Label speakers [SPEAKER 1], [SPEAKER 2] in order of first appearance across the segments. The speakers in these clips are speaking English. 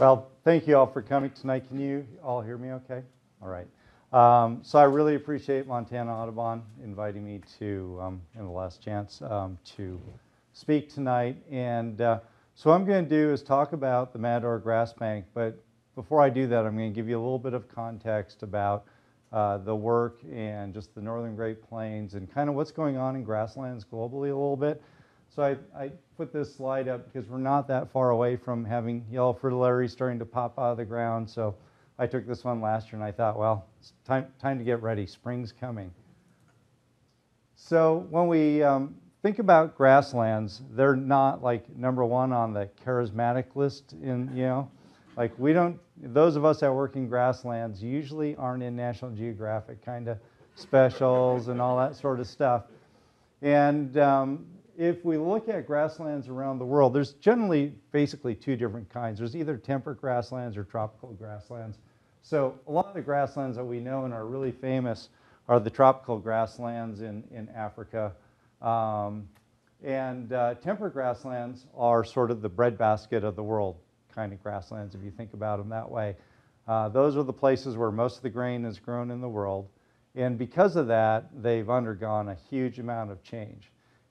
[SPEAKER 1] Well, thank you all for coming tonight. Can you all hear me okay? All right. Um, so I really appreciate Montana Audubon inviting me to, um, in the last chance, um, to speak tonight. And uh, so what I'm going to do is talk about the Matador Grass Bank. But before I do that, I'm going to give you a little bit of context about uh, the work and just the Northern Great Plains and kind of what's going on in grasslands globally a little bit. So I, I, put this slide up because we're not that far away from having yellow fritillary starting to pop out of the ground. So I took this one last year and I thought, well, it's time, time to get ready. Spring's coming. So when we um, think about grasslands, they're not like number one on the charismatic list in, you know, like we don't, those of us that work in grasslands usually aren't in National Geographic kind of specials and all that sort of stuff. And um, if we look at grasslands around the world, there's generally basically two different kinds. There's either temperate grasslands or tropical grasslands. So a lot of the grasslands that we know and are really famous are the tropical grasslands in, in Africa. Um, and uh, temperate grasslands are sort of the breadbasket of the world kind of grasslands, if you think about them that way. Uh, those are the places where most of the grain is grown in the world. And because of that, they've undergone a huge amount of change.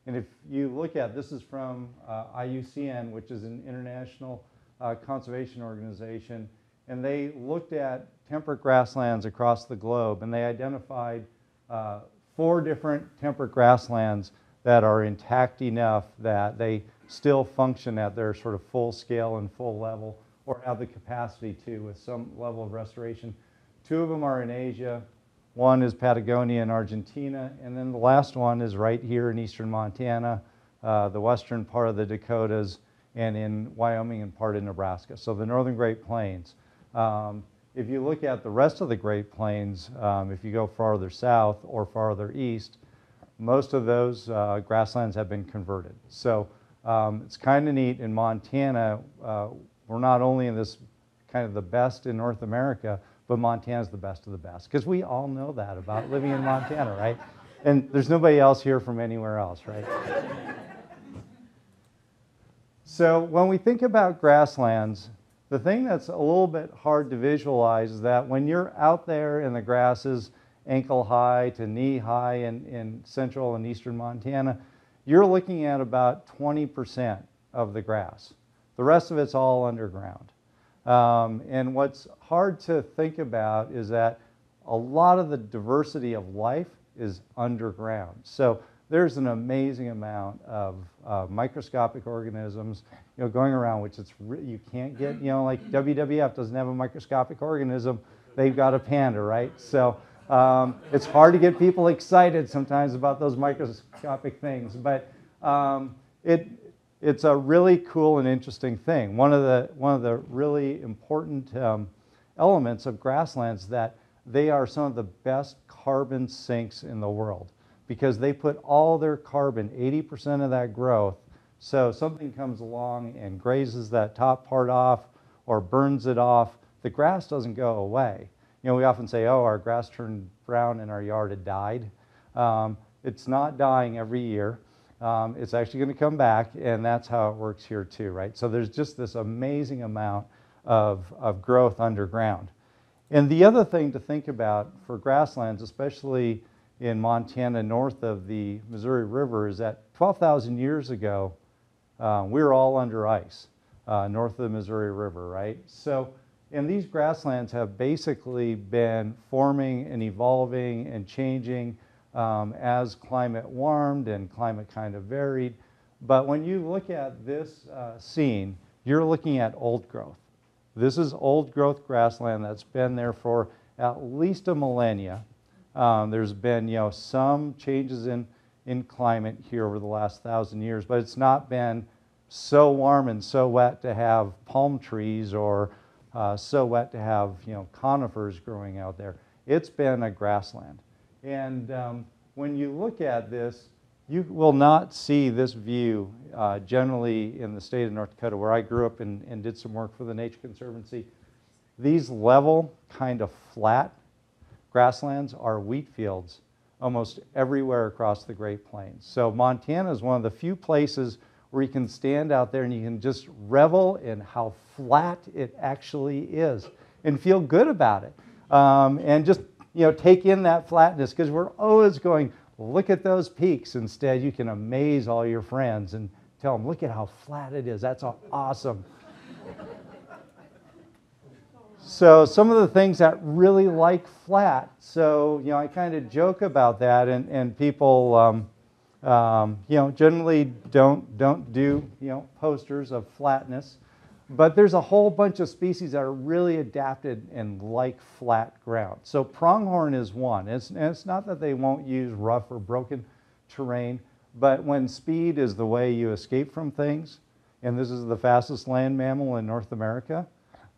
[SPEAKER 1] And if you look at, this is from uh, IUCN, which is an international uh, conservation organization, and they looked at temperate grasslands across the globe, and they identified uh, four different temperate grasslands that are intact enough that they still function at their sort of full scale and full level, or have the capacity to with some level of restoration. Two of them are in Asia, one is Patagonia in Argentina, and then the last one is right here in eastern Montana, uh, the western part of the Dakotas, and in Wyoming and part of Nebraska. So the northern Great Plains. Um, if you look at the rest of the Great Plains, um, if you go farther south or farther east, most of those uh, grasslands have been converted. So um, it's kind of neat in Montana. Uh, we're not only in this kind of the best in North America, but Montana's the best of the best. Because we all know that about living in Montana, right? And there's nobody else here from anywhere else, right? so when we think about grasslands, the thing that's a little bit hard to visualize is that when you're out there in the grasses, ankle high to knee high in, in central and eastern Montana, you're looking at about 20% of the grass. The rest of it's all underground. Um, and what's hard to think about is that a lot of the diversity of life is underground. So there's an amazing amount of uh, microscopic organisms, you know, going around, which it's you can't get, you know, like WWF doesn't have a microscopic organism, they've got a panda, right? So um, it's hard to get people excited sometimes about those microscopic things, but um, it, it's a really cool and interesting thing. One of the, one of the really important um, elements of grasslands that they are some of the best carbon sinks in the world because they put all their carbon, 80% of that growth, so something comes along and grazes that top part off or burns it off, the grass doesn't go away. You know, we often say, oh, our grass turned brown in our yard, it died. Um, it's not dying every year um, it's actually going to come back, and that's how it works here too, right? So there's just this amazing amount of, of growth underground. And the other thing to think about for grasslands, especially in Montana north of the Missouri River, is that 12,000 years ago, uh, we were all under ice uh, north of the Missouri River, right? So, and these grasslands have basically been forming and evolving and changing um, as climate warmed and climate kind of varied. But when you look at this uh, scene, you're looking at old growth. This is old growth grassland that's been there for at least a millennia. Um, there's been you know, some changes in, in climate here over the last thousand years, but it's not been so warm and so wet to have palm trees or uh, so wet to have you know, conifers growing out there. It's been a grassland. And um, when you look at this, you will not see this view uh, generally in the state of North Dakota, where I grew up and, and did some work for the Nature Conservancy. These level, kind of flat grasslands are wheat fields almost everywhere across the Great Plains. So Montana is one of the few places where you can stand out there and you can just revel in how flat it actually is and feel good about it. Um, and just you know take in that flatness because we're always going look at those peaks instead. You can amaze all your friends and tell them look at how flat it is. That's awesome. So some of the things that really like flat so you know i kind of joke about that and, and people um, um, you know, generally don't, don't do, you know, posters of flatness. But there's a whole bunch of species that are really adapted and like flat ground. So pronghorn is one. It's, and it's not that they won't use rough or broken terrain, but when speed is the way you escape from things, and this is the fastest land mammal in North America,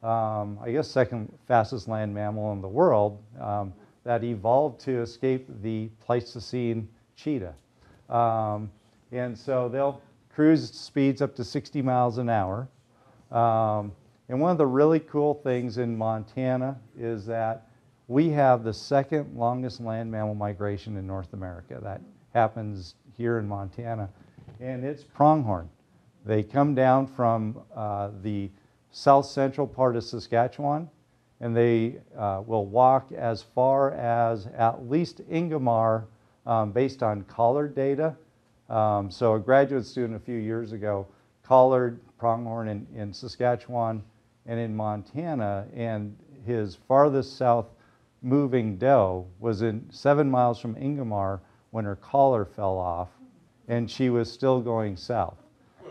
[SPEAKER 1] um, I guess second fastest land mammal in the world, um, that evolved to escape the Pleistocene cheetah. Um, and so they'll cruise speeds up to 60 miles an hour. Um, and one of the really cool things in Montana is that we have the second longest land mammal migration in North America. That happens here in Montana. And it's pronghorn. They come down from uh, the south central part of Saskatchewan and they uh, will walk as far as at least Ingomar um, based on collared data. Um, so a graduate student a few years ago collared pronghorn in, in Saskatchewan and in Montana, and his farthest south moving doe was in seven miles from Ingomar when her collar fell off, and she was still going south.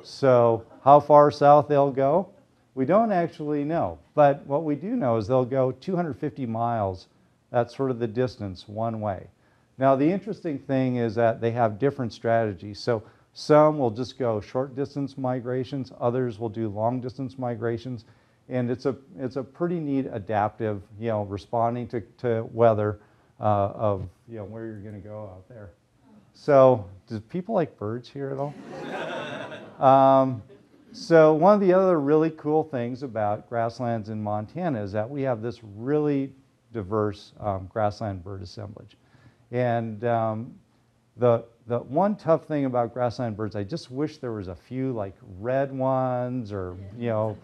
[SPEAKER 1] So how far south they'll go, we don't actually know. But what we do know is they'll go 250 miles. That's sort of the distance one way. Now, the interesting thing is that they have different strategies. So some will just go short distance migrations, others will do long distance migrations. And it's a, it's a pretty neat adaptive, you know, responding to, to weather uh, of, you know, where you're going to go out there. So, do people like birds here at all? um, so, one of the other really cool things about grasslands in Montana is that we have this really diverse um, grassland bird assemblage. And um, the, the one tough thing about grassland birds, I just wish there was a few like red ones or, you know,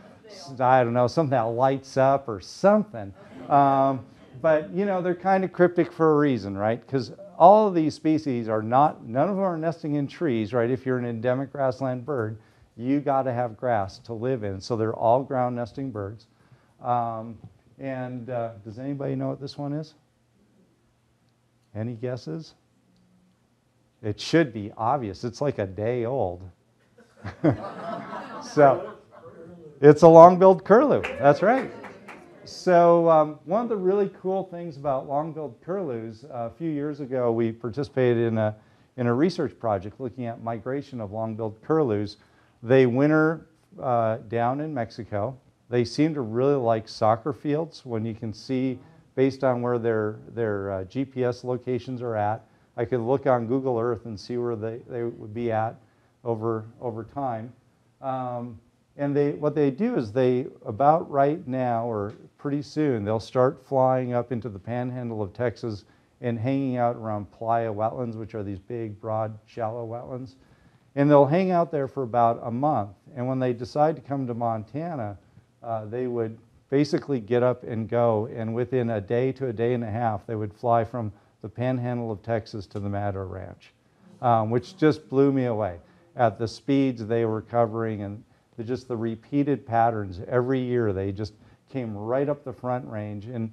[SPEAKER 1] I don't know, something that lights up or something. Um, but, you know, they're kind of cryptic for a reason, right? Because all of these species are not, none of them are nesting in trees, right? If you're an endemic grassland bird, you got to have grass to live in. So they're all ground nesting birds. Um, and uh, does anybody know what this one is? Any guesses? It should be obvious. It's like a day old. so it's a long-billed curlew. That's right. So um, one of the really cool things about long-billed curlews, uh, a few years ago we participated in a, in a research project looking at migration of long-billed curlews. They winter uh, down in Mexico. They seem to really like soccer fields when you can see based on where their, their uh, GPS locations are at. I could look on Google Earth and see where they, they would be at over, over time. Um, and they, what they do is they, about right now or pretty soon, they'll start flying up into the panhandle of Texas and hanging out around playa wetlands, which are these big, broad, shallow wetlands. And they'll hang out there for about a month. And when they decide to come to Montana, uh, they would basically get up and go. And within a day to a day and a half, they would fly from the panhandle of Texas to the Matador Ranch, um, which just blew me away at the speeds they were covering and the, just the repeated patterns. Every year, they just came right up the front range. And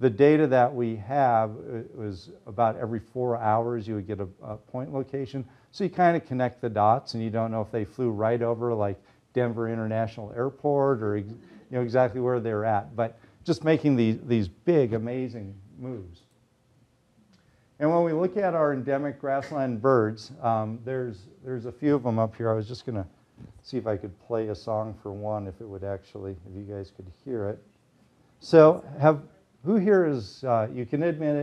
[SPEAKER 1] the data that we have uh, was about every four hours you would get a, a point location. So you kind of connect the dots and you don't know if they flew right over like Denver International Airport or you know exactly where they're at, but just making these, these big, amazing moves. And when we look at our endemic grassland birds, um, there's, there's a few of them up here. I was just going to see if I could play a song for one, if it would actually, if you guys could hear it. So, have who here is, uh, you can admit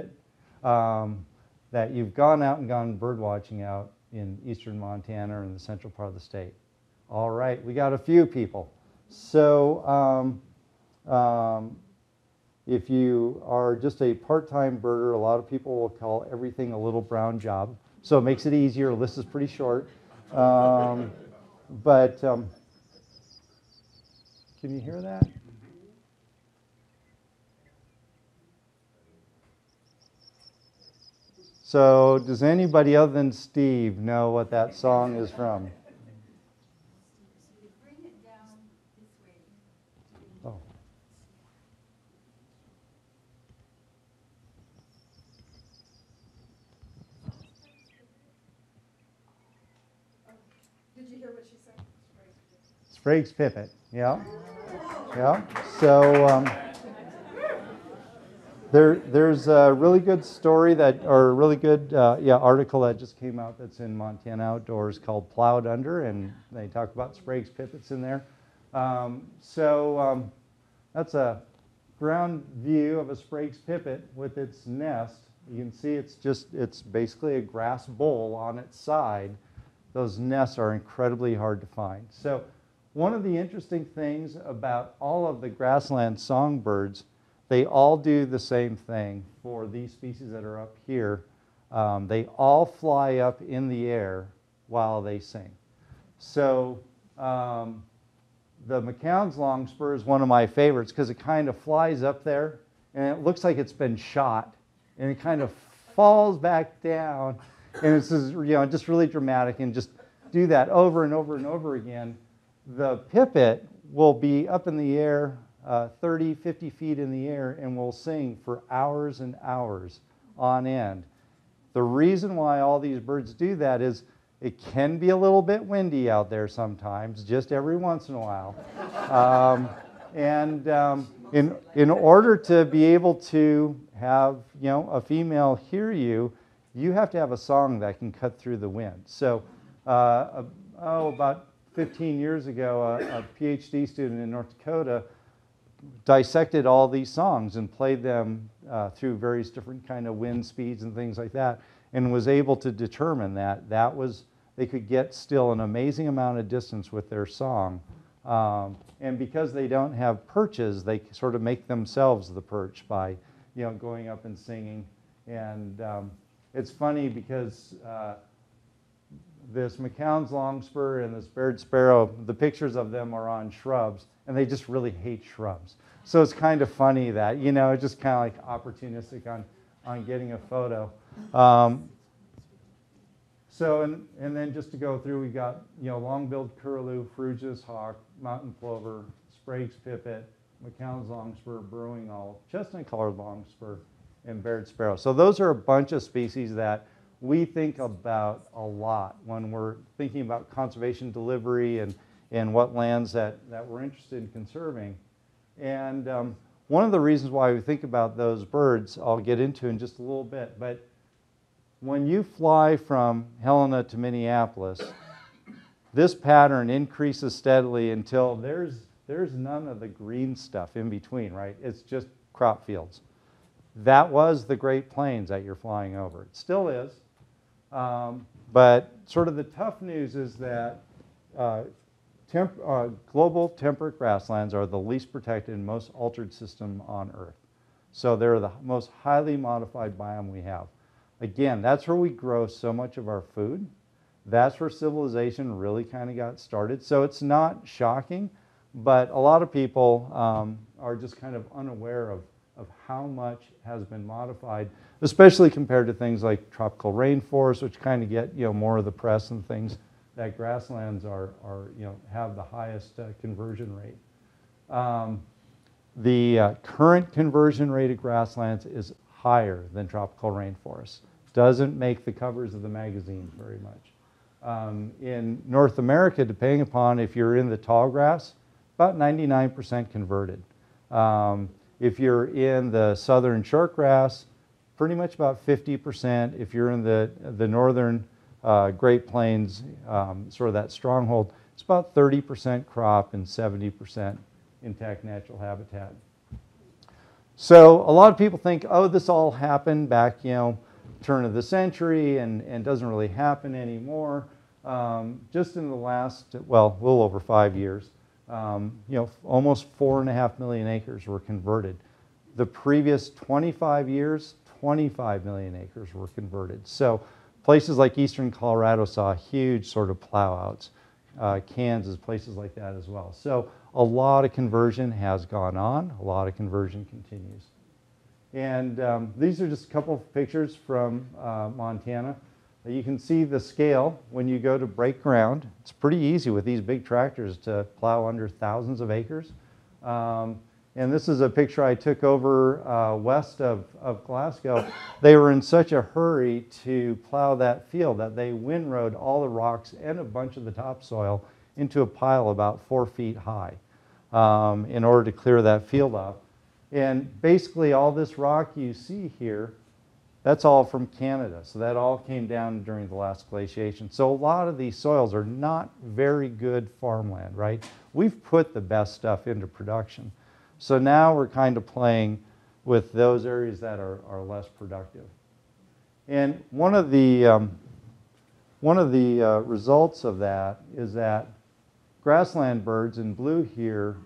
[SPEAKER 1] it, um, that you've gone out and gone bird watching out in eastern Montana or in the central part of the state? All right, we got a few people. So um, um, if you are just a part-time birder, a lot of people will call everything a little brown job. So it makes it easier. The list is pretty short. Um, but um, can you hear that? So, does anybody other than Steve know what that song is from? Oh.
[SPEAKER 2] Did you hear what she said?
[SPEAKER 1] Sprague's Pipit, yeah. Yeah. So um, there, there's a really good story that, or a really good, uh, yeah, article that just came out that's in Montana Outdoors called "Plowed Under," and they talk about Sprague's Pipits in there. Um, so um, that's a ground view of a Sprague's Pipit with its nest. You can see it's just, it's basically a grass bowl on its side. Those nests are incredibly hard to find. So one of the interesting things about all of the grassland songbirds, they all do the same thing for these species that are up here. Um, they all fly up in the air while they sing. So um, the McCown's longspur is one of my favorites because it kind of flies up there and it looks like it's been shot and it kind of falls back down and it's you know just really dramatic and just do that over and over and over again the pipit will be up in the air uh, 30 50 feet in the air and will sing for hours and hours on end the reason why all these birds do that is it can be a little bit windy out there sometimes, just every once in a while. Um, and um, in, in order to be able to have you know, a female hear you, you have to have a song that can cut through the wind. So, uh, oh, about 15 years ago, a, a PhD student in North Dakota dissected all these songs and played them uh, through various different kind of wind speeds and things like that and was able to determine that that was they could get still an amazing amount of distance with their song um, and because they don't have perches they sort of make themselves the perch by you know going up and singing and um, it's funny because uh, this McCown's longspur and this Baird sparrow, the pictures of them are on shrubs, and they just really hate shrubs. So it's kind of funny that, you know, it's just kind of like opportunistic on, on getting a photo. Um, so, and, and then just to go through, we've got, you know, long-billed curlew, Ferruginous hawk, mountain plover, Sprague's pipit, McCown's longspur, burrowing owl, chestnut-collared longspur, and Baird sparrow. So those are a bunch of species that we think about a lot when we're thinking about conservation delivery and, and what lands that, that we're interested in conserving. And um, one of the reasons why we think about those birds, I'll get into in just a little bit, but when you fly from Helena to Minneapolis, this pattern increases steadily until there's, there's none of the green stuff in between, right? It's just crop fields. That was the Great Plains that you're flying over. It still is. Um, but sort of the tough news is that uh, temp, uh, global temperate grasslands are the least protected and most altered system on Earth. So they're the most highly modified biome we have. Again, that's where we grow so much of our food. That's where civilization really kind of got started. So it's not shocking, but a lot of people um, are just kind of unaware of, of how much has been modified especially compared to things like tropical rainforests, which kind of get you know more of the press and things. That grasslands are, are you know have the highest uh, conversion rate. Um, the uh, current conversion rate of grasslands is higher than tropical rainforests. Doesn't make the covers of the magazines very much. Um, in North America, depending upon if you're in the tall grass, about 99% converted. Um, if you're in the southern shortgrass, pretty much about 50%. If you're in the, the northern uh, Great Plains, um, sort of that stronghold, it's about 30% crop and 70% intact natural habitat. So a lot of people think, oh, this all happened back, you know, turn of the century and, and doesn't really happen anymore. Um, just in the last, well, a little over five years, um, you know, almost four and a half million acres were converted. The previous 25 years, 25 million acres were converted. So places like eastern Colorado saw huge sort of plowouts. uh, Kansas, places like that as well. So a lot of conversion has gone on, a lot of conversion continues. And um, these are just a couple of pictures from uh, Montana. You can see the scale when you go to break ground. It's pretty easy with these big tractors to plow under thousands of acres. Um, and this is a picture I took over uh, west of, of Glasgow. They were in such a hurry to plow that field that they windrowed all the rocks and a bunch of the topsoil into a pile about four feet high um, in order to clear that field off. And basically all this rock you see here, that's all from Canada. So that all came down during the last glaciation. So a lot of these soils are not very good farmland, right? We've put the best stuff into production. So now we're kind of playing with those areas that are, are less productive. And one of the, um, one of the uh, results of that is that grassland birds in blue here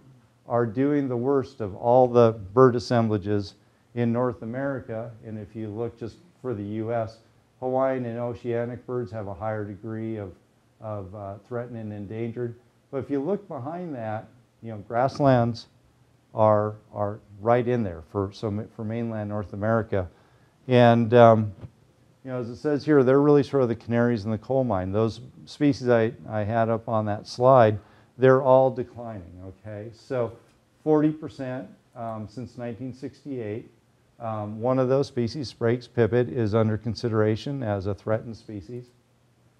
[SPEAKER 1] are doing the worst of all the bird assemblages in North America. And if you look just for the US, Hawaiian and oceanic birds have a higher degree of, of uh, threatened and endangered. But if you look behind that, you know, grasslands are, are right in there for, so for mainland North America. And, um, you know, as it says here, they're really sort of the canaries in the coal mine. Those species I, I had up on that slide, they're all declining, okay? So 40% um, since 1968. Um, one of those species, Sprague's pipit, is under consideration as a threatened species.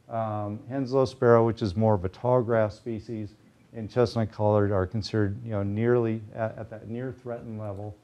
[SPEAKER 1] Um, Henslow sparrow, which is more of a tall grass species, and chestnut collared are considered, you know, nearly at, at that near threatened level.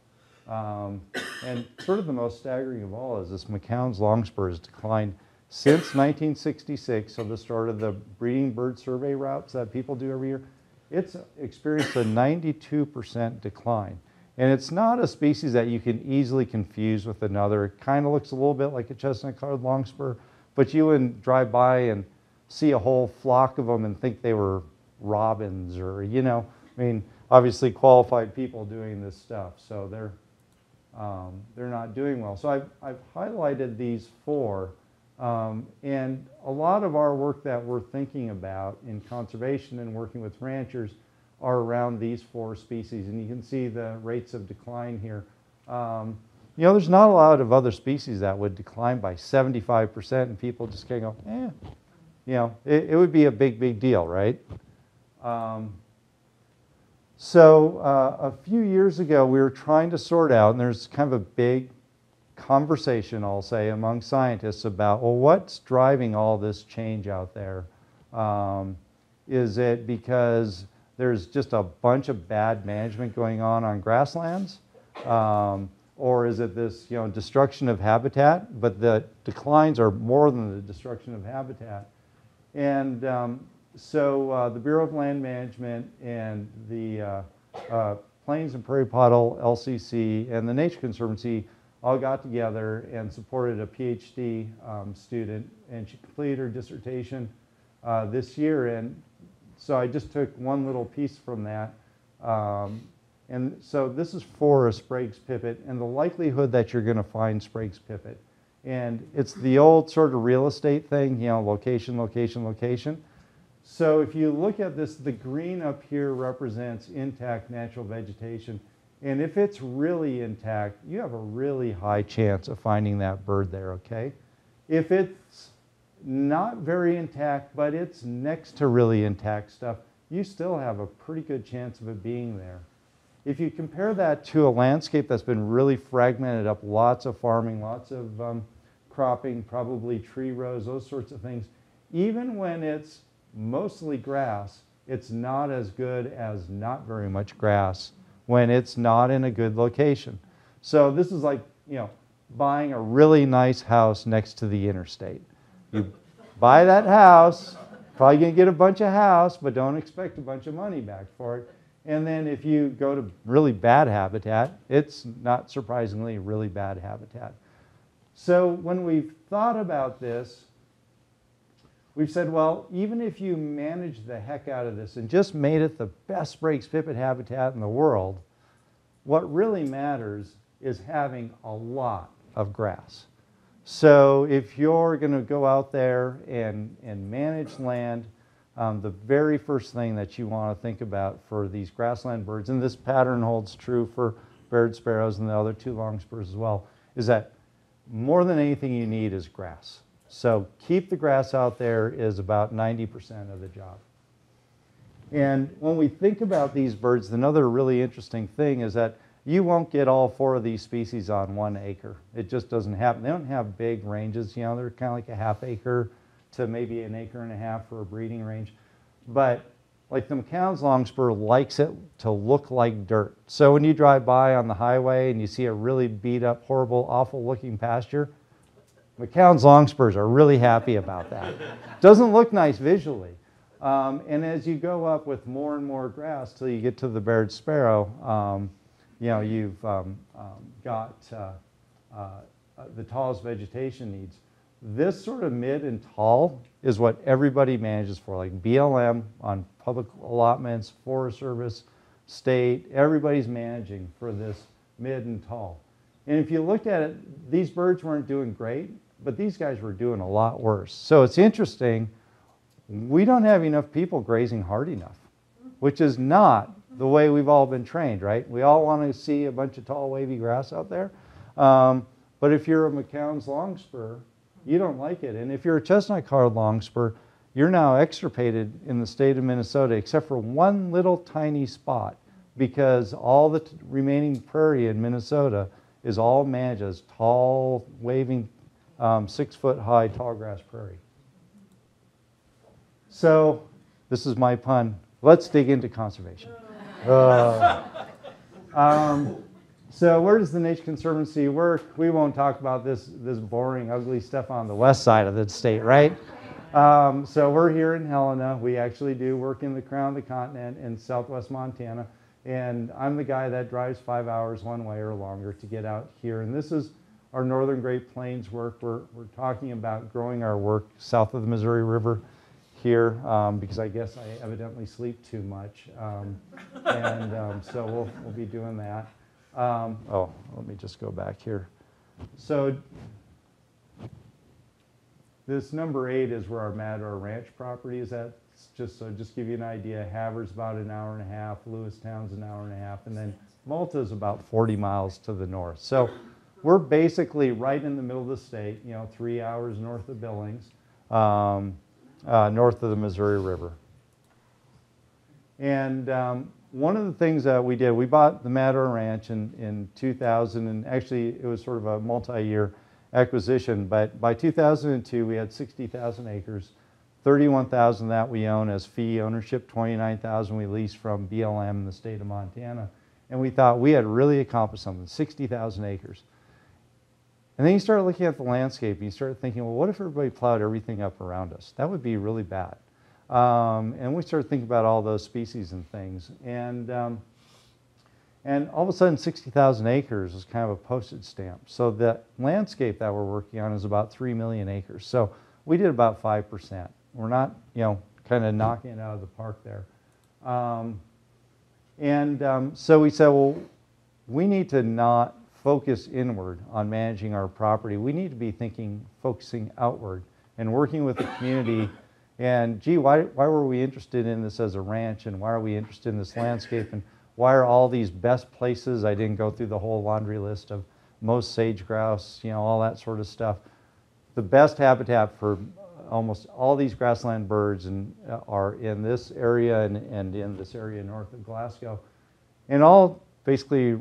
[SPEAKER 1] Um, and sort of the most staggering of all is this McCown's longspur has declined since 1966, so the start of the breeding bird survey routes that people do every year. It's experienced a 92% decline. And it's not a species that you can easily confuse with another. It kind of looks a little bit like a chestnut collared longspur, but you would drive by and see a whole flock of them and think they were robins or, you know, I mean, obviously qualified people doing this stuff. So they're, um, they're not doing well. So I've, I've highlighted these four. Um, and a lot of our work that we're thinking about in conservation and working with ranchers are around these four species. And you can see the rates of decline here. Um, you know, there's not a lot of other species that would decline by 75%, and people just of go, eh, you know, it, it would be a big, big deal, right? Um, so uh, a few years ago, we were trying to sort out, and there's kind of a big conversation, I'll say, among scientists about, well, what's driving all this change out there? Um, is it because there's just a bunch of bad management going on on grasslands? Um, or is it this you know, destruction of habitat? But the declines are more than the destruction of habitat. And um, so uh, the Bureau of Land Management and the uh, uh, Plains and Prairie Pothole LCC and the Nature Conservancy all got together and supported a PhD um, student, and she completed her dissertation uh, this year. And so I just took one little piece from that. Um, and so this is for a Sprague's pipit and the likelihood that you're going to find Sprague's pipit. And it's the old sort of real estate thing, you know, location, location, location. So if you look at this, the green up here represents intact natural vegetation. And if it's really intact, you have a really high chance of finding that bird there, okay? If it's not very intact, but it's next to really intact stuff, you still have a pretty good chance of it being there. If you compare that to a landscape that's been really fragmented up, lots of farming, lots of um, cropping, probably tree rows, those sorts of things, even when it's mostly grass, it's not as good as not very much grass when it's not in a good location. So this is like, you know, buying a really nice house next to the interstate. You buy that house, probably going to get a bunch of house, but don't expect a bunch of money back for it. And then if you go to really bad habitat, it's not surprisingly really bad habitat. So when we've thought about this, we've said, well, even if you manage the heck out of this and just made it the best Sprague's pipit habitat in the world, what really matters is having a lot of grass. So if you're going to go out there and, and manage land um, the very first thing that you want to think about for these grassland birds, and this pattern holds true for Baird sparrows and the other two longspurs as well, is that more than anything you need is grass. So keep the grass out there is about 90% of the job. And when we think about these birds, another really interesting thing is that you won't get all four of these species on one acre. It just doesn't happen. They don't have big ranges, you know, they're kind of like a half acre to maybe an acre and a half for a breeding range. But like the McCown's longspur likes it to look like dirt. So when you drive by on the highway and you see a really beat up, horrible, awful looking pasture, McCown's longspurs are really happy about that. Doesn't look nice visually. Um, and as you go up with more and more grass till you get to the Baird sparrow, um, you know, you've um, um got uh, uh, the tallest vegetation needs. This sort of mid and tall is what everybody manages for, like BLM on public allotments, Forest Service, state, everybody's managing for this mid and tall. And if you looked at it, these birds weren't doing great, but these guys were doing a lot worse. So it's interesting, we don't have enough people grazing hard enough, which is not the way we've all been trained, right? We all want to see a bunch of tall, wavy grass out there. Um, but if you're a McCown's longspur, you don't like it. And if you're a chestnut collared longspur, you're now extirpated in the state of Minnesota, except for one little tiny spot, because all the remaining prairie in Minnesota is all managed as tall, waving, um, six foot high tall grass prairie. So, this is my pun. Let's dig into conservation. Uh, um, so where does the Nature Conservancy work? We won't talk about this, this boring, ugly stuff on the west side of the state, right? Um, so we're here in Helena. We actually do work in the crown of the continent in southwest Montana. And I'm the guy that drives five hours one way or longer to get out here. And this is our Northern Great Plains work. We're, we're talking about growing our work south of the Missouri River here um, because I guess I evidently sleep too much. Um, and um, so we'll, we'll be doing that. Um, oh, let me just go back here. So this number eight is where our Matador Ranch property is at. Just so just give you an idea, Havre's about an hour and a half, Lewistown's an hour and a half, and then Malta is about 40 miles to the north. So we're basically right in the middle of the state, you know, three hours north of Billings, um, uh, north of the Missouri River. And um, one of the things that we did, we bought the Matador Ranch in, in 2000, and actually it was sort of a multi-year acquisition, but by 2002 we had 60,000 acres. 31,000 that we own as fee ownership, 29,000 we leased from BLM in the state of Montana. And we thought we had really accomplished something, 60,000 acres. And then you start looking at the landscape and you start thinking, well, what if everybody plowed everything up around us? That would be really bad. Um, and we start thinking about all those species and things. And, um, and all of a sudden, 60,000 acres is kind of a postage stamp. So the landscape that we're working on is about 3 million acres. So we did about 5%. We're not, you know, kind of knocking it out of the park there. Um, and um, so we said, well, we need to not focus inward on managing our property. We need to be thinking, focusing outward and working with the community and gee, why, why were we interested in this as a ranch and why are we interested in this landscape and why are all these best places? I didn't go through the whole laundry list of most sage grouse, you know, all that sort of stuff. The best habitat for almost all these grassland birds and, uh, are in this area and, and in this area north of Glasgow. And all basically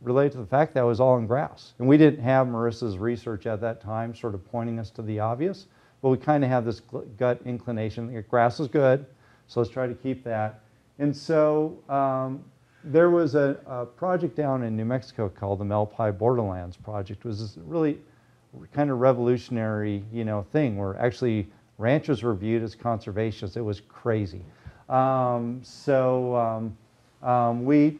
[SPEAKER 1] related to the fact that it was all in grass. And we didn't have Marissa's research at that time sort of pointing us to the obvious but we kind of have this gut inclination. That grass is good, so let's try to keep that. And so um, there was a, a, project down in New Mexico called the Malpai Borderlands Project. It was this really kind of revolutionary, you know, thing where actually ranchers were viewed as conservationists. It was crazy. Um, so um, um, we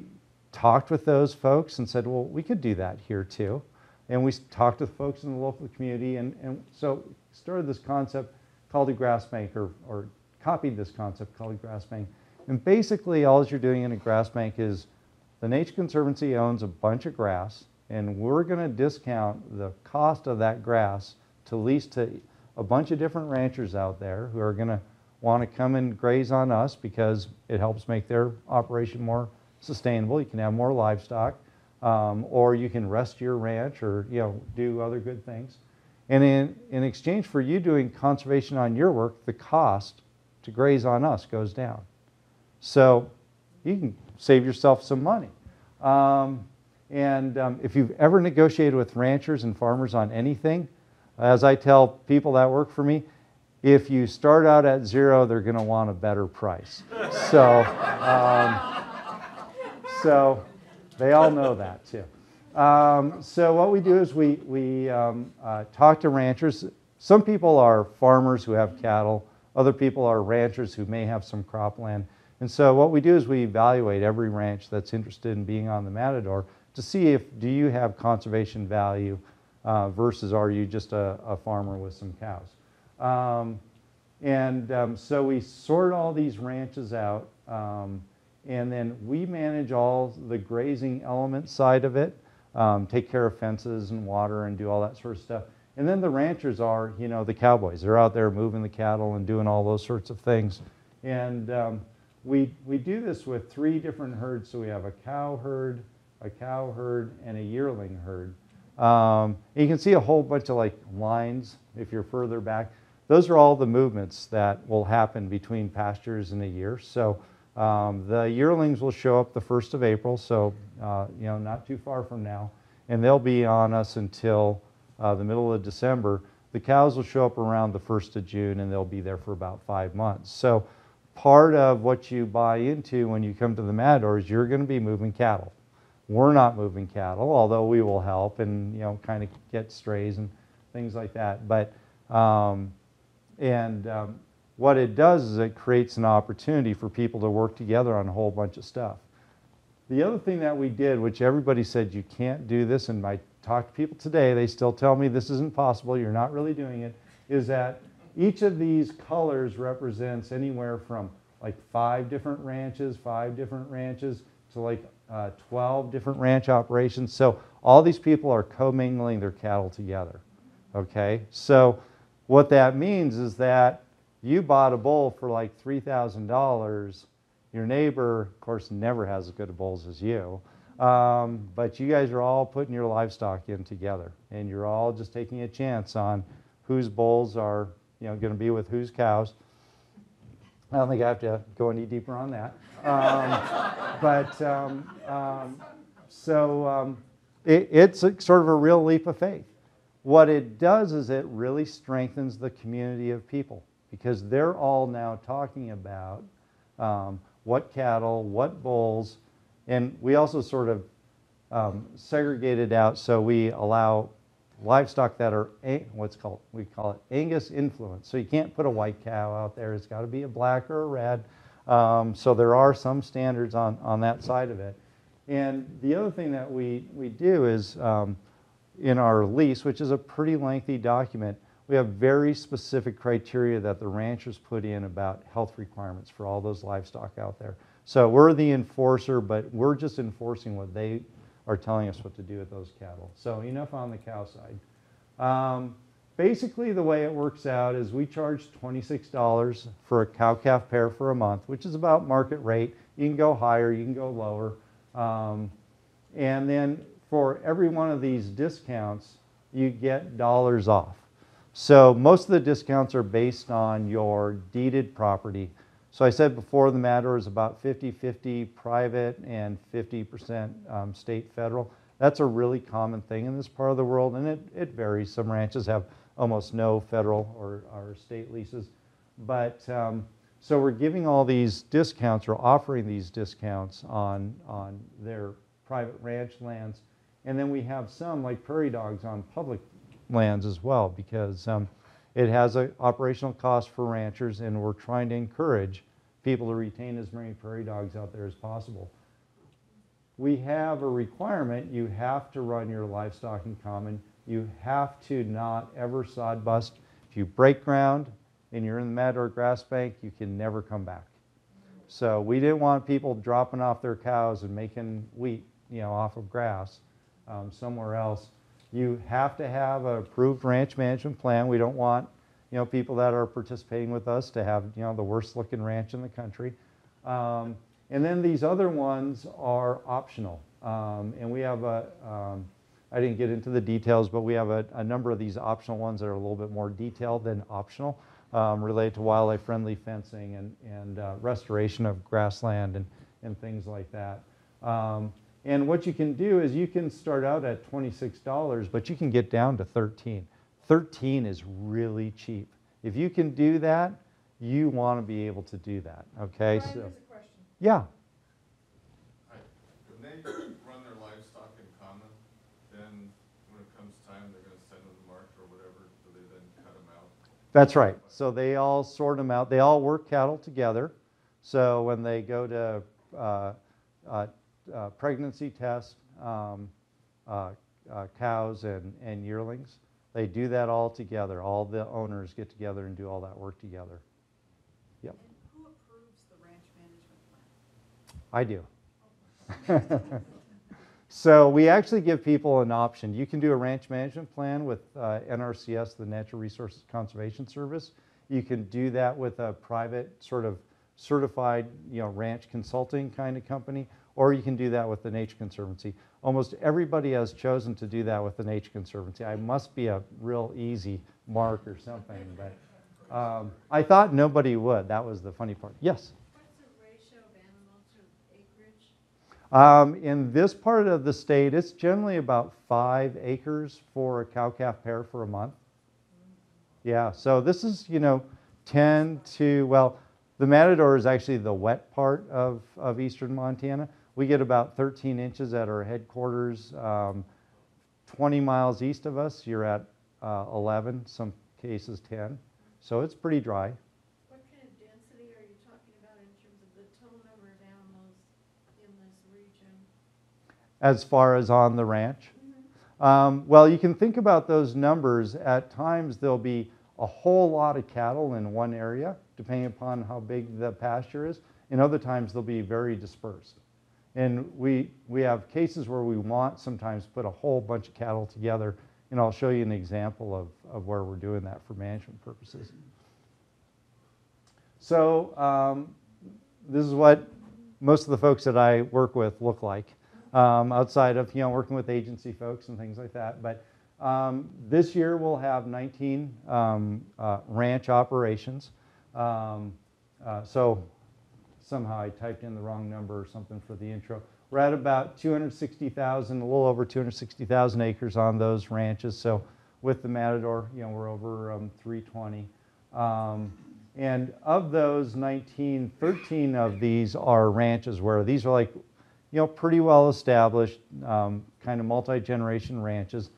[SPEAKER 1] talked with those folks and said, well, we could do that here too. And we talked with folks in the local community, and, and so started this concept called a grass bank or, or copied this concept called a grass bank. And basically all you're doing in a grass bank is the Nature Conservancy owns a bunch of grass and we're going to discount the cost of that grass to lease to a bunch of different ranchers out there who are going to want to come and graze on us because it helps make their operation more sustainable. You can have more livestock, um, or you can rest your ranch or you know do other good things. And in, in exchange for you doing conservation on your work, the cost to graze on us goes down. So you can save yourself some money. Um, and um, if you've ever negotiated with ranchers and farmers on anything, as I tell people that work for me, if you start out at zero, they're going to want a better price. So, um, so they all know that too. Um, so what we do is we, we um, uh, talk to ranchers. Some people are farmers who have cattle. Other people are ranchers who may have some cropland. And so what we do is we evaluate every ranch that's interested in being on the Matador to see if do you have conservation value uh, versus are you just a, a, farmer with some cows. Um, and um, so we sort all these ranches out um, and then we manage all the grazing element side of it, um, take care of fences and water and do all that sort of stuff. And then the ranchers are, you know, the cowboys. They're out there moving the cattle and doing all those sorts of things. And um, we, we do this with three different herds. So we have a cow herd, a cow herd, and a yearling herd. Um, you can see a whole bunch of like lines if you're further back. Those are all the movements that will happen between pastures in a year. So um, the yearlings will show up the 1st of April, so uh, you know not too far from now, and they'll be on us until uh, the middle of December. The cows will show up around the 1st of June, and they'll be there for about five months. So part of what you buy into when you come to the Matador is you're going to be moving cattle. We're not moving cattle, although we will help and you know kind of get strays and things like that. But um, and um, what it does is it creates an opportunity for people to work together on a whole bunch of stuff. The other thing that we did, which everybody said you can't do this, and I talk to people today, they still tell me this isn't possible, you're not really doing it, is that each of these colors represents anywhere from like five different ranches, five different ranches, to like uh, 12 different ranch operations. So all these people are commingling their cattle together. Okay? So what that means is that you bought a bull for like $3,000. Your neighbor, of course, never has as good of bulls as you. Um, but you guys are all putting your livestock in together, and you're all just taking a chance on whose bulls are you know, going to be with whose cows. I don't think I have to go any deeper on that. Um, but um, um, so um, it, it's a, sort of a real leap of faith. What it does is it really strengthens the community of people because they're all now talking about um, what cattle, what bulls, and we also sort of um, segregated out so we allow livestock that are what's called we call it Angus influence. So you can't put a white cow out there; it's got to be a black or a red. Um, so there are some standards on on that side of it. And the other thing that we we do is um, in our lease, which is a pretty lengthy document, we have very specific criteria that the ranchers put in about health requirements for all those livestock out there. So we're the enforcer, but we're just enforcing what they are telling us what to do with those cattle. So enough on the cow side. Um, basically, the way it works out is we charge $26 for a cow-calf pair for a month, which is about market rate. You can go higher, you can go lower. Um, and then for every one of these discounts, you get dollars off. So most of the discounts are based on your deeded property. So I said before the matter is about 50-50 private and 50% um, state federal. That's a really common thing in this part of the world, and it, it varies. Some ranches have almost no federal or, or state leases. But um, so we're giving all these discounts or offering these discounts on, on their private ranch lands. And then we have some, like prairie dogs, on public lands as well because um, it has an operational cost for ranchers and we're trying to encourage people to retain as many prairie dogs out there as possible. We have a requirement, you have to run your livestock in common. You have to not ever sod bust. If you break ground and you're in the Matador grass bank, you can never come back. So we didn't want people dropping off their cows and making wheat, you know, off of grass um, somewhere else. You have to have an approved ranch management plan. We don't want you know, people that are participating with us to have, you know, the worst looking ranch in the country. Um, and then these other ones are optional. Um, and we have a, um, I didn't get into the details, but we have a, a number of these optional ones that are a little bit more detailed than optional, um, related to wildlife friendly fencing and, and uh, restoration of grassland and, and things like that. And what you can do is you can start out at $26, but you can get down to 13. 13 is really cheap. If you can do that, you want to be able to do that, okay?
[SPEAKER 2] Brian,
[SPEAKER 1] So,
[SPEAKER 2] a question.
[SPEAKER 1] yeah,
[SPEAKER 3] Hi. When they run their livestock in common, then when it comes time, they're gonna send them to market or whatever, do they then cut them out?
[SPEAKER 1] That's right. So they all sort them out. They all work cattle together. So when they go to uh, uh, uh, pregnancy test um, uh, uh, cows and, and yearlings, they do that all together. All the owners get together and do all that work together. Yep,
[SPEAKER 2] And who approves the ranch management plan?
[SPEAKER 1] I do. So we actually give people an option. You can do a ranch management plan with uh, NRCS, the Natural Resources Conservation Service. You can do that with a private sort of certified, you know, ranch consulting kind of company, or you can do that with the Nature Conservancy. Almost everybody has chosen to do that with the Nature Conservancy. I must be a real easy mark or something, but um, I thought nobody would. That was the funny part. Yes?
[SPEAKER 4] What's the ratio of animals to acreage?
[SPEAKER 1] Um, in this part of the state, it's generally about five acres for a cow-calf pair for a month. Yeah, so this is, you know, 10 to, well, the Matador is actually the wet part of, of eastern Montana. We get about 13 inches at our headquarters. Um, 20 miles east of us, you're at uh, 11, some cases 10. So it's pretty dry.
[SPEAKER 4] What kind of density are you talking about in terms of the total number of animals in this region?
[SPEAKER 1] as far as on the ranch? Um, well, you can think about those numbers. At times, there'll be a whole lot of cattle in one area, depending upon how big the pasture is. And other times, they'll be very dispersed. And we, we have cases where we want sometimes put a whole bunch of cattle together. And I'll show you an example of, of where we're doing that for management purposes. So um, this is what most of the folks that I work with look like um, outside of you know working with agency folks and things like that. But um, this year we'll have 19 um, uh, ranch operations. Um, uh, so somehow I typed in the wrong number or something for the intro. We're at about 260,000, a little over 260,000 acres on those ranches. So with the Matador, you know, we're over um, 320. Um, and of those 19, 13 of these are ranches where these are like, you know, pretty well established, um, kind of multi-generation ranches.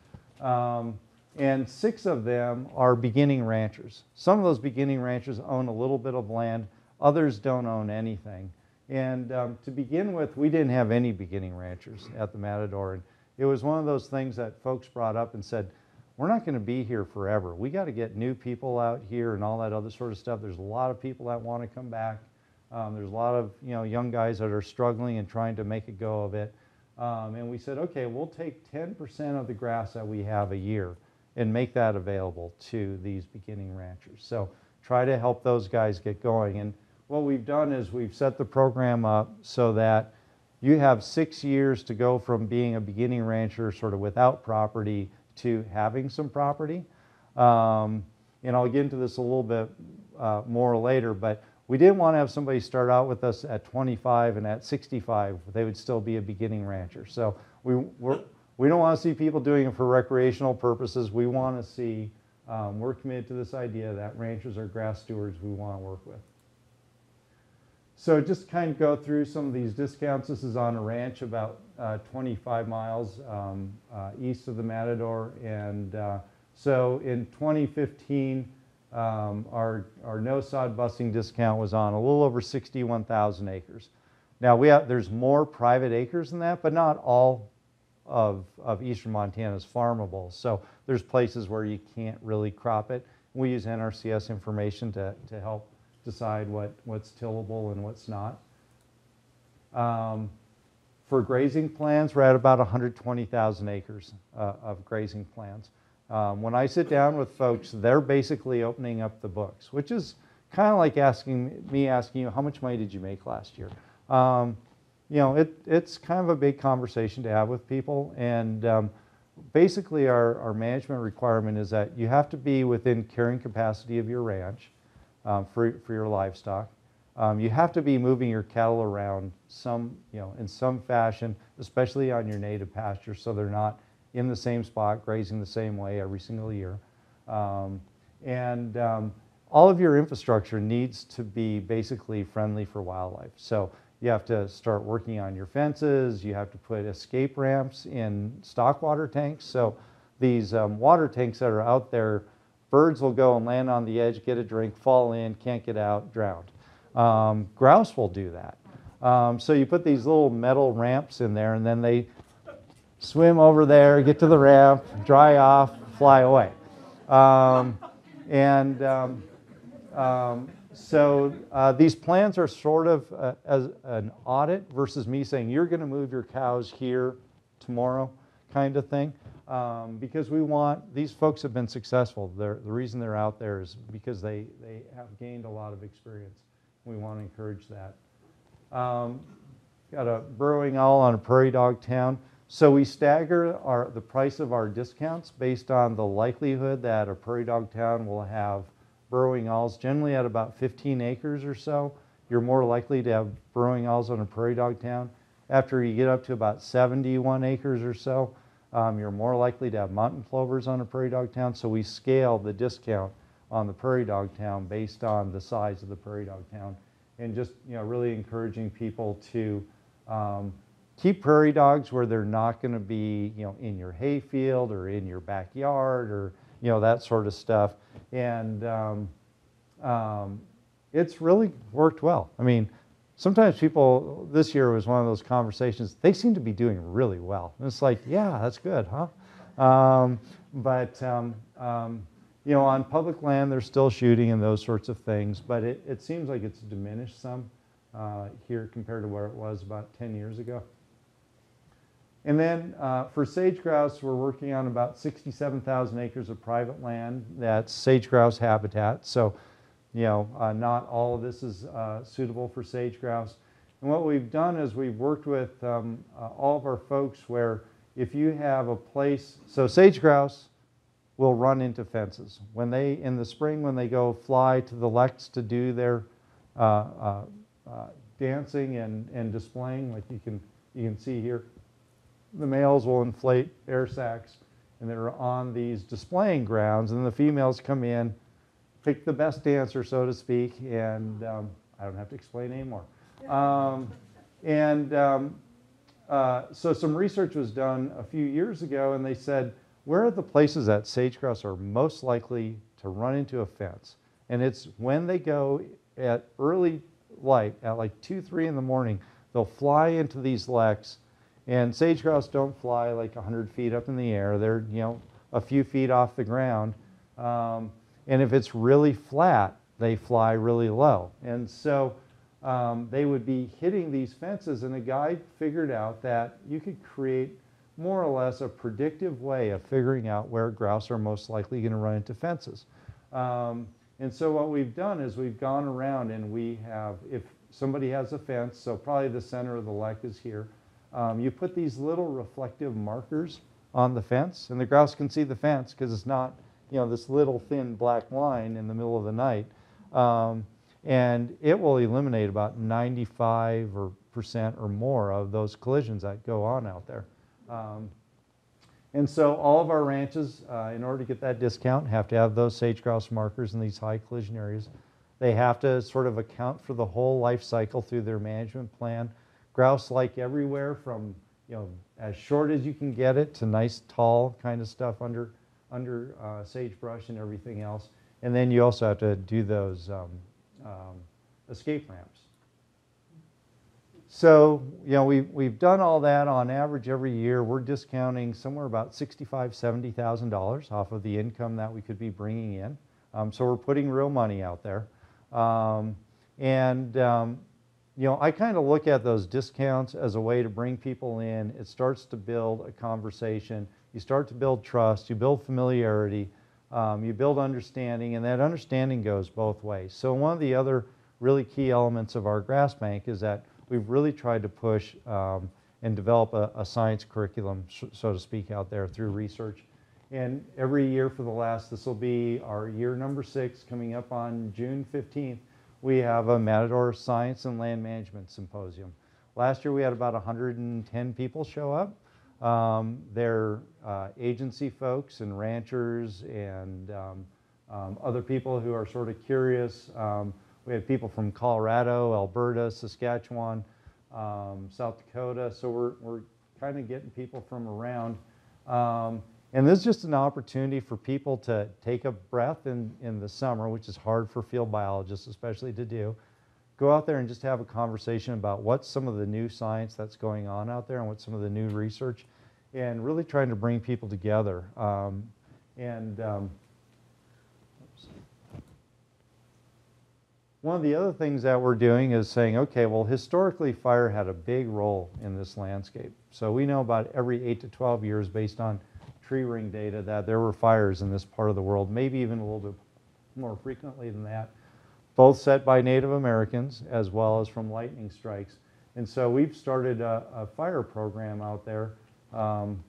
[SPEAKER 1] Um, and six of them are beginning ranchers. Some of those beginning ranchers own a little bit of land, others don't own anything. And um, to begin with, we didn't have any beginning ranchers at the Matador. And it was one of those things that folks brought up and said, we're not going to be here forever. We got to get new people out here and all that other sort of stuff. There's a lot of people that want to come back. Um, there's a lot of you know young guys that are struggling and trying to make a go of it. Um, and we said, okay, we'll take 10% of the grass that we have a year and make that available to these beginning ranchers. So try to help those guys get going. And what we've done is we've set the program up so that you have six years to go from being a beginning rancher sort of without property to having some property. Um, and I'll get into this a little bit uh, more later, but we didn't want to have somebody start out with us at 25 and at 65, they would still be a beginning rancher. So we, we're, we don't want to see people doing it for recreational purposes. We want to see, um, we're committed to this idea that ranchers are grass stewards we want to work with. So just kind of go through some of these discounts. This is on a ranch about uh, 25 miles um, uh, east of the Matador. And uh, so in 2015, um, our, our no sod busing discount was on a little over 61,000 acres. Now we have, there's more private acres than that, but not all of, of eastern Montana is farmable. So there's places where you can't really crop it. We use NRCS information to, to help decide what, what's tillable and what's not. Um, for grazing plans, we're at about 120,000 acres uh, of grazing plans. Um, when I sit down with folks, they're basically opening up the books, which is kind of like asking me asking you, how much money did you make last year? Um, you know, it, it's kind of a big conversation to have with people. And um, basically, our, our management requirement is that you have to be within carrying capacity of your ranch um, for, for your livestock. Um, you have to be moving your cattle around some, you know, in some fashion, especially on your native pasture, so they're not in the same spot, grazing the same way every single year. Um, and um, all of your infrastructure needs to be basically friendly for wildlife. So you have to start working on your fences, you have to put escape ramps in stock water tanks. So these um, water tanks that are out there, birds will go and land on the edge, get a drink, fall in, can't get out, drowned. Um, grouse will do that. Um, so you put these little metal ramps in there and then they swim over there, get to the ramp, dry off, fly away. Um, and um, um, so uh, these plans are sort of uh, as an audit versus me saying, you're going to move your cows here tomorrow kind of thing. Um, because we want, these folks have been successful. They're, the reason they're out there is because they, they have gained a lot of experience. We want to encourage that. Um, got a burrowing owl on a prairie dog town. So we stagger our, the price of our discounts based on the likelihood that a prairie dog town will have burrowing owls, generally at about 15 acres or so. You're more likely to have burrowing owls on a prairie dog town. After you get up to about 71 acres or so, um, you're more likely to have mountain plovers on a prairie dog town. So we scale the discount on the prairie dog town based on the size of the prairie dog town, and just you know really encouraging people to um, keep prairie dogs where they're not going to be you know in your hayfield or in your backyard or you know that sort of stuff, and um, um, it's really worked well. I mean. Sometimes people, this year was one of those conversations, they seem to be doing really well. And it's like, yeah, that's good, huh? Um, but um, um, you know, on public land, they're still shooting and those sorts of things, but it, it seems like it's diminished some uh, here compared to where it was about 10 years ago. And then uh, for sage grouse, we're working on about 67,000 acres of private land that's sage grouse habitat. So, you know, uh, not all of this is uh, suitable for sage grouse. And what we've done is we've worked with um, uh, all of our folks where if you have a place, so sage grouse, will run into fences. When they, in the spring, when they go fly to the leks to do their uh, uh, uh, dancing and, and displaying, like you can, you can see here, the males will inflate air sacs and they're on these displaying grounds and the females come in, pick the best dancer, so to speak, and um, I don't have to explain anymore. Um, and um, uh, so some research was done a few years ago and they said, where are the places that sage grouse are most likely to run into a fence? And it's when they go at early light, at like 2, 3 in the morning, they'll fly into these leks. And sage grouse don't fly like 100 feet up in the air. They're, you know, a few feet off the ground. Um, and if it's really flat, they fly really low. And so um, they would be hitting these fences, and a guy figured out that you could create more or less a predictive way of figuring out where grouse are most likely going to run into fences. Um, and so what we've done is we've gone around and we have, if somebody has a fence, so probably the center of the lek is here, um, you put these little reflective markers on the fence, and the grouse can see the fence because it's not, you know, this little thin black line in the middle of the night. Um, and it will eliminate about 95 or percent or more of those collisions that go on out there. Um, and so all of our ranches, uh, in order to get that discount, have to have those sage grouse markers in these high collision areas. They have to sort of account for the whole life cycle through their management plan. Grouse like everywhere from you know as short as you can get it to nice tall kind of stuff under under uh, sagebrush and everything else. And then you also have to do those um, um, escape ramps. So, you know, we've, we've done all that on average every year. We're discounting somewhere about $65,000, $70,000 off of the income that we could be bringing in. Um, so we're putting real money out there. Um, and, um, you know, I kind of look at those discounts as a way to bring people in. It starts to build a conversation. You start to build trust, you build familiarity, um, you build understanding, and that understanding goes both ways. So one of the other really key elements of our grass bank is that we've really tried to push um, and develop a, a science curriculum, so to speak, out there through research. And every year for the last, this will be our year number six, coming up on June 15th, we have a Matador Science and Land Management Symposium. Last year we had about 110 people show up. Um, they're uh, agency folks and ranchers and um, um, other people who are sort of curious. Um, we have people from Colorado, Alberta, Saskatchewan, um, South Dakota. So we're, we're kind of getting people from around. Um, and this is just an opportunity for people to take a breath in, in the summer, which is hard for field biologists especially to do. Go out there and just have a conversation about what's some of the new science that's going on out there and what's some of the new research and really trying to bring people together. Um, and um, one of the other things that we're doing is saying, okay, well, historically fire had a big role in this landscape. So we know about every 8 to 12 years based on tree ring data that there were fires in this part of the world, maybe even a little bit more frequently than that, both set by Native Americans as well as from lightning strikes. And so we've started a, a fire program out there. Um,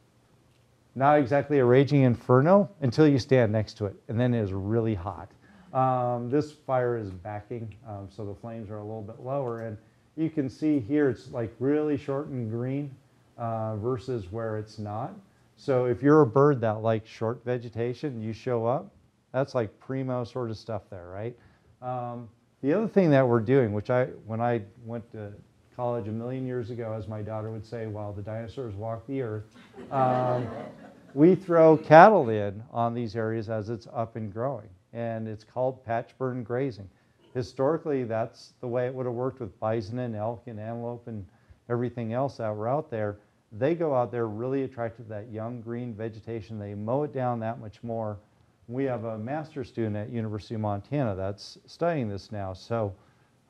[SPEAKER 1] not exactly a raging inferno until you stand next to it, and then it is really hot. Um, this fire is backing, um, so the flames are a little bit lower, and you can see here it's like really short and green uh, versus where it's not. So if you're a bird that likes short vegetation, you show up, that's like primo sort of stuff there, right? Um, the other thing that we're doing, which I, when I went to college a million years ago, as my daughter would say, while the dinosaurs walked the earth, um, we throw cattle in on these areas as it's up and growing. And it's called patch burn grazing. Historically, that's the way it would have worked with bison and elk and antelope and everything else that were out there. They go out there really attracted to that young green vegetation. They mow it down that much more. We have a master student at University of Montana that's studying this now. So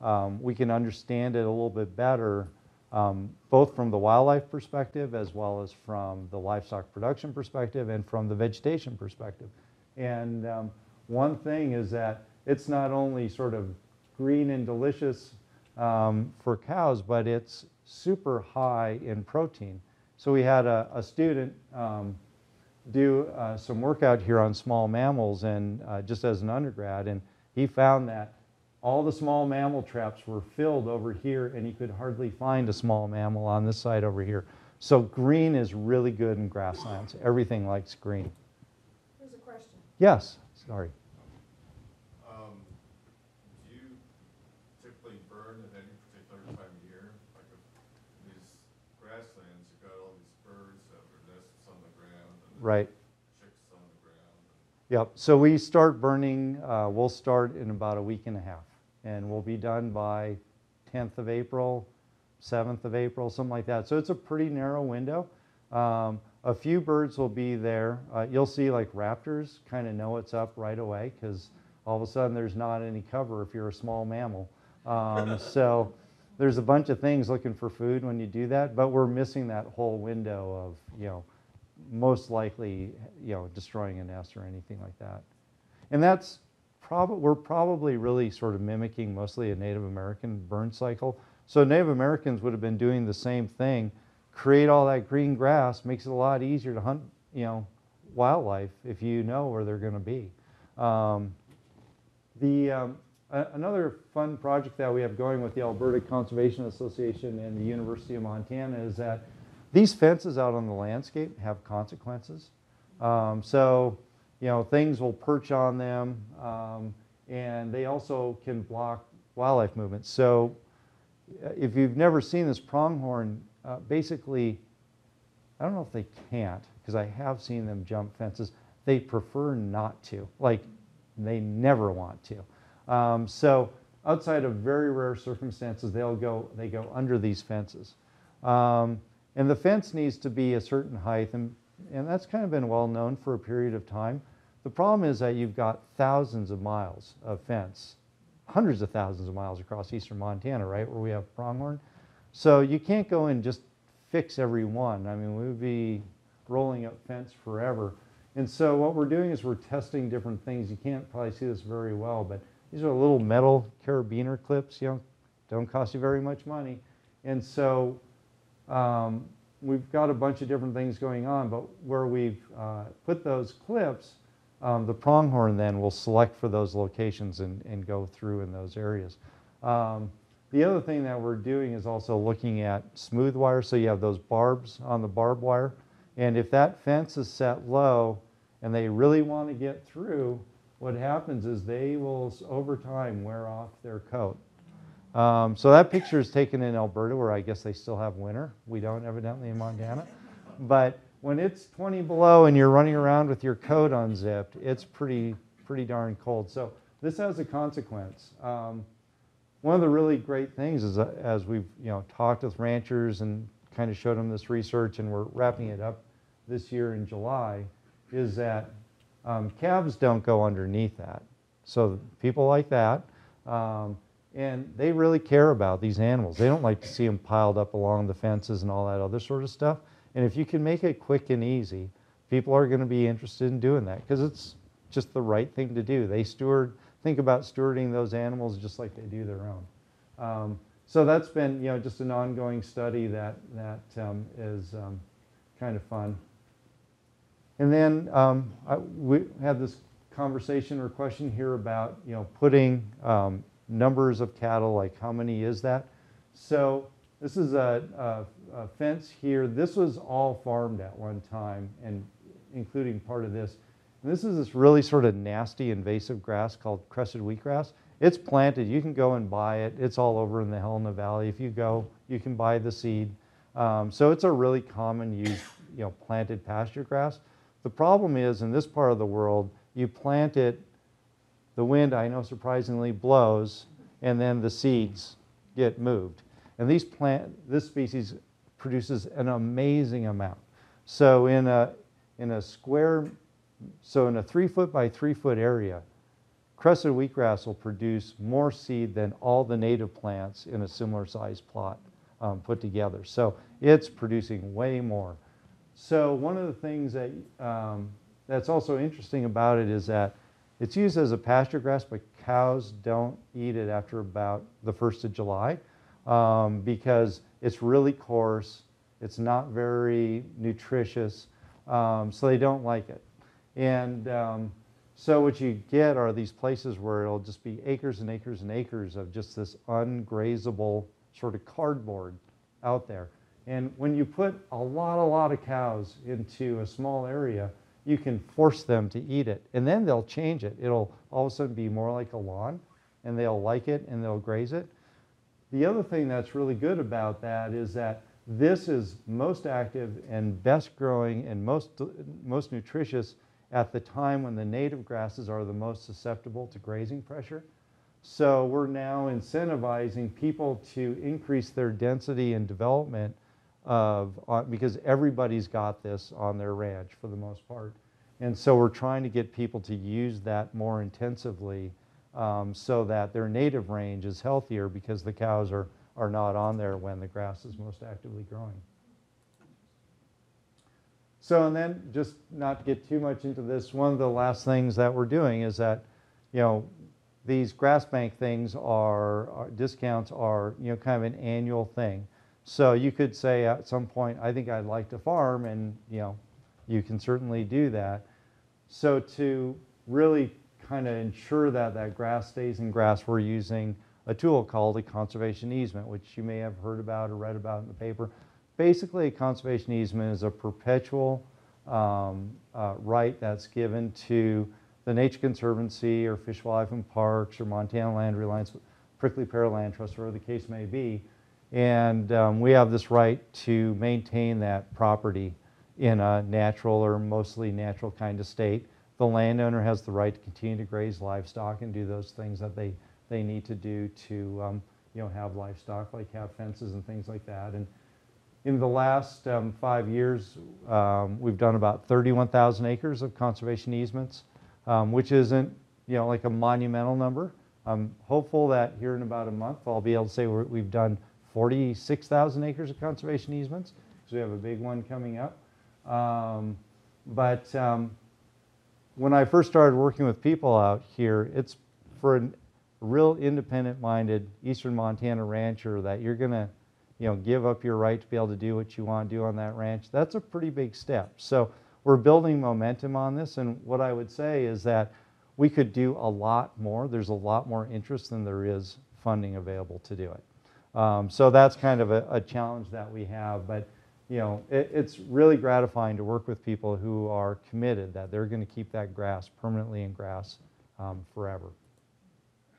[SPEAKER 1] um, we can understand it a little bit better, um, both from the wildlife perspective as well as from the livestock production perspective and from the vegetation perspective. And um, one thing is that it's not only sort of green and delicious um, for cows, but it's super high in protein. So we had a, a student um, do uh, some work out here on small mammals and uh, just as an undergrad, and he found that all the small mammal traps were filled over here, and he could hardly find a small mammal on this side over here. So green is really good in grasslands. Everything likes green.
[SPEAKER 4] Here's a question.
[SPEAKER 1] Yes, sorry.
[SPEAKER 3] Um, do you typically burn at any particular time of year? Like if these grasslands, you've got all these birds that have their nests on the ground and
[SPEAKER 1] Right.
[SPEAKER 3] chicks on the ground.
[SPEAKER 1] Yep. So we start burning, uh, we'll start in about a week and a half. And we'll be done by 10th of April, 7th of April, something like that. So it's a pretty narrow window. Um, a few birds will be there. Uh, you'll see like raptors kind of know it's up right away because all of a sudden there's not any cover if you're a small mammal. Um, so there's a bunch of things looking for food when you do that, but we're missing that whole window of, you know, most likely, you know, destroying a nest or anything like that. And that's probably, we're probably really sort of mimicking mostly a Native American burn cycle. So Native Americans would have been doing the same thing, create all that green grass, makes it a lot easier to hunt, you know, wildlife if you know where they're going to be. Um, the, um, another fun project that we have going with the Alberta Conservation Association and the University of Montana is that these fences out on the landscape have consequences. Um, so, you know, things will perch on them, um, and they also can block wildlife movement. So, uh, if you've never seen this pronghorn, uh, basically, I don't know if they can't, because I have seen them jump fences. They prefer not to. Like, they never want to. Um, so, outside of very rare circumstances, they'll go, they go under these fences. Um, and the fence needs to be a certain height, and, and that's kind of been well known for a period of time. The problem is that you've got thousands of miles of fence, hundreds of thousands of miles across eastern Montana, right, where we have pronghorn. So you can't go and just fix every one. I mean, we would be rolling up fence forever. And so what we're doing is we're testing different things. You can't probably see this very well, but these are little metal carabiner clips, you know, don't cost you very much money. And so um, we've got a bunch of different things going on, but where we've uh, put those clips, um, the pronghorn then will select for those locations and, and go through in those areas. Um, the other thing that we're doing is also looking at smooth wire, so you have those barbs on the barbed wire. And if that fence is set low and they really want to get through, what happens is they will, over time, wear off their coat. Um, so that picture is taken in Alberta, where I guess they still have winter. We don't evidently in Montana. But when it's 20 below and you're running around with your coat unzipped, it's pretty, pretty darn cold. So this has a consequence. Um, one of the really great things is uh, as we've you know talked with ranchers and kind of showed them this research, and we're wrapping it up this year in July, is that um, calves don't go underneath that. So people like that, um, and they really care about these animals. They don't like to see them piled up along the fences and all that other sort of stuff. And if you can make it quick and easy, people are going to be interested in doing that because it's just the right thing to do. They steward, think about stewarding those animals just like they do their own. Um, so that's been, you know, just an ongoing study that that um, is um, kind of fun. And then um, I, we had this conversation or question here about, you know, putting um, numbers of cattle, like how many is that? So this is a, a, a fence here. This was all farmed at one time, and including part of this. And this is this really sort of nasty invasive grass called crested wheatgrass. It's planted. You can go and buy it. It's all over in the Helena Valley. If you go, you can buy the seed. Um, so it's a really common used, you know, planted pasture grass. The problem is in this part of the world, you plant it, the wind, I know surprisingly, blows, and then the seeds get moved. And these plant, this species produces an amazing amount. So in a, in a square, so in a three foot by three foot area, crested wheatgrass will produce more seed than all the native plants in a similar sized plot um, put together. So it's producing way more. So one of the things that um, that's also interesting about it is that it's used as a pasture grass, but cows don't eat it after about the first of July um, because it's really coarse. It's not very nutritious, um, so they don't like it. And um, so what you get are these places where it'll just be acres and acres and acres of just this ungrazable sort of cardboard out there. And when you put a lot, a lot of cows into a small area, you can force them to eat it. And then they'll change it. It'll all of a sudden be more like a lawn, and they'll like it and they'll graze it. The other thing that's really good about that is that this is most active and best growing and most, most nutritious at the time when the native grasses are the most susceptible to grazing pressure. So we're now incentivizing people to increase their density and development of, uh, because everybody's got this on their ranch for the most part. And so we're trying to get people to use that more intensively um, so that their native range is healthier because the cows are, are not on there when the grass is most actively growing. So, and then just not to get too much into this, one of the last things that we're doing is that, you know, these grass bank things are, are discounts are, you know, kind of an annual thing. So you could say at some point, I think I'd like to farm, and you know, you can certainly do that. So to really kind of ensure that that grass stays in grass, we're using a tool called a conservation easement, which you may have heard about or read about in the paper. Basically, a conservation easement is a perpetual um, uh, right that's given to the Nature Conservancy or Fish, Wildlife and Parks or Montana Land Reliance, Prickly Pear Land Trust, whatever the case may be. And um, we have this right to maintain that property in a natural or mostly natural kind of state. The landowner has the right to continue to graze livestock and do those things that they, they need to do to um, you know, have livestock, like have fences and things like that. And in the last um, five years, um, we've done about 31,000 acres of conservation easements, um, which isn't you know, like a monumental number. I'm hopeful that here in about a month, I'll be able to say we're, we've done 46,000 acres of conservation easements, because we have a big one coming up. Um, but um, when I first started working with people out here, it's for a real independent-minded Eastern Montana rancher that you're going to, you know, give up your right to be able to do what you want to do on that ranch. That's a pretty big step. So we're building momentum on this, and what I would say is that we could do a lot more. There's a lot more interest than there is funding available to do it. Um, so that's kind of a, a challenge that we have, but you know, it, it's really gratifying to work with people who are committed that they're going to keep that grass permanently in grass um, forever.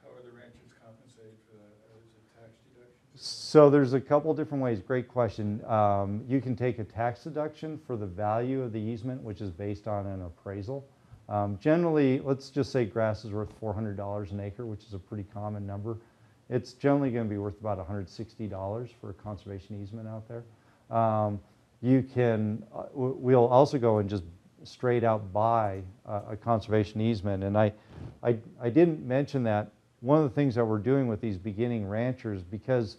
[SPEAKER 5] How are the ranchers compensated for that? It tax deductions?
[SPEAKER 1] So there's a couple different ways. Great question. Um, you can take a tax deduction for the value of the easement, which is based on an appraisal. Um, generally, let's just say grass is worth $400 an acre, which is a pretty common number. It's generally going to be worth about $160 for a conservation easement out there. Um, you can, uh, we'll also go and just straight out buy a, a conservation easement. And I, I, I didn't mention that one of the things that we're doing with these beginning ranchers, because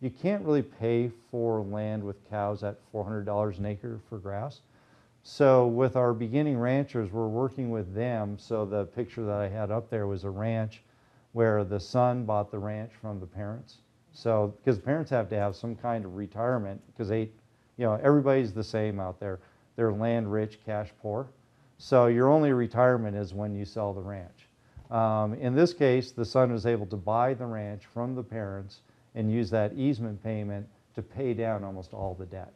[SPEAKER 1] you can't really pay for land with cows at $400 an acre for grass. So with our beginning ranchers, we're working with them. So the picture that I had up there was a ranch where the son bought the ranch from the parents. So, because parents have to have some kind of retirement, because they, you know, everybody's the same out there. They're land rich, cash poor. So your only retirement is when you sell the ranch. Um, in this case, the son was able to buy the ranch from the parents and use that easement payment to pay down almost all the debt.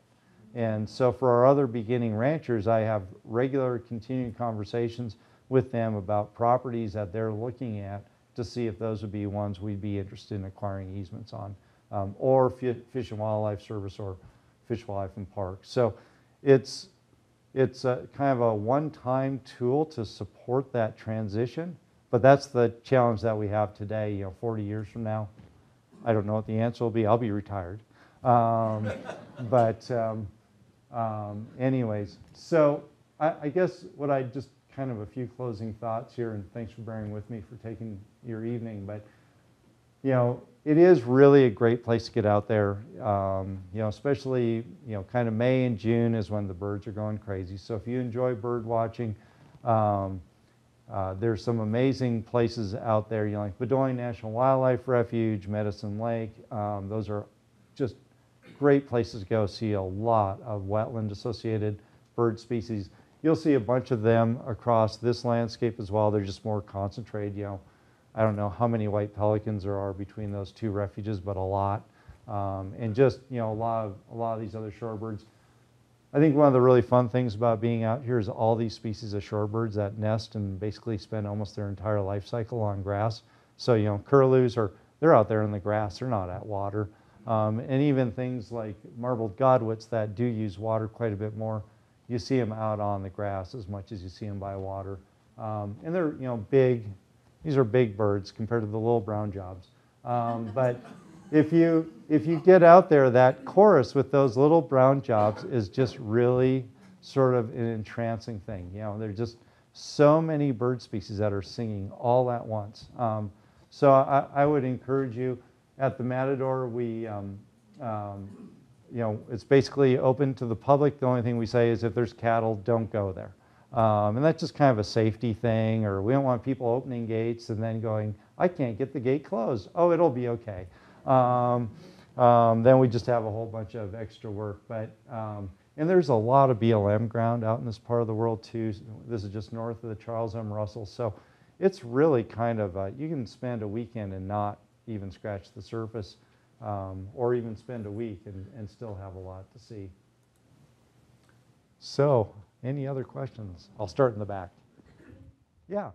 [SPEAKER 1] And so for our other beginning ranchers, I have regular continuing conversations with them about properties that they're looking at to see if those would be ones we'd be interested in acquiring easements on, um, or Fi- Fish and Wildlife Service or Fish, Wildlife and Parks. So it's, it's a, kind of a one-time tool to support that transition, but that's the challenge that we have today, you know, 40 years from now. I don't know what the answer will be. I'll be retired. Um, but um, um, anyways, so I, I guess what I just kind of a few closing thoughts here, and thanks for bearing with me for taking your evening. But you know, it is really a great place to get out there. Um, you know, especially you know, kind of May and June is when the birds are going crazy. So if you enjoy bird watching, um, uh, there's some amazing places out there. You know, like Bowdoin National Wildlife Refuge, Medicine Lake. Um, those are just great places to go see a lot of wetland associated bird species. You'll see a bunch of them across this landscape as well. They're just more concentrated, you know. I don't know how many white pelicans there are between those two refuges, but a lot. Um, and just, you know, a lot of, a lot of these other shorebirds. I think one of the really fun things about being out here is all these species of shorebirds that nest and basically spend almost their entire life cycle on grass. So, you know, curlews are, they're out there in the grass, they're not at water. Um, and even things like marbled godwits that do use water quite a bit more, you see them out on the grass as much as you see them by water. Um, and they're, you know, big, these are big birds compared to the little brown jobs. Um, but if you, if you get out there, that chorus with those little brown jobs is just really sort of an entrancing thing. You know, there's just so many bird species that are singing all at once. Um, so I, I would encourage you, at the Matador, we, um, um, you know, it's basically open to the public. The only thing we say is if there's cattle, don't go there. Um, and that's just kind of a safety thing, or we don't want people opening gates and then going, I can't get the gate closed. Oh, it'll be okay. Um, um, then we just have a whole bunch of extra work. But um, and there's a lot of BLM ground out in this part of the world too. This is just north of the Charles M. Russell, so it's really kind of uh, you can spend a weekend and not even scratch the surface, um, or even spend a week and, and still have a lot to see. So, any other questions? I'll start in the back. Yeah.